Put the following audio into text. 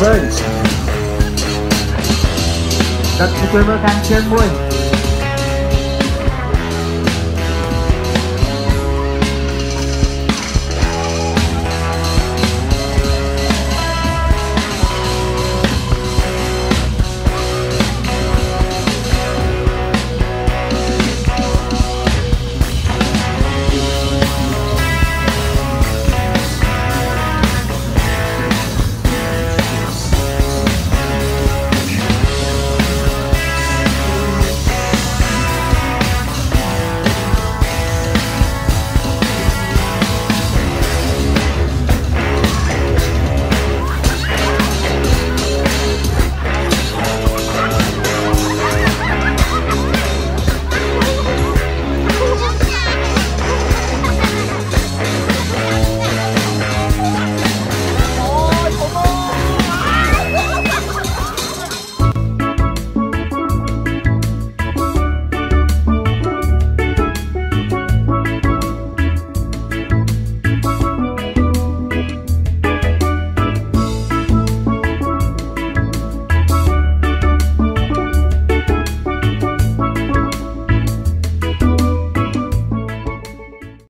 Burns đặt cho quê mơ khăn trên môi.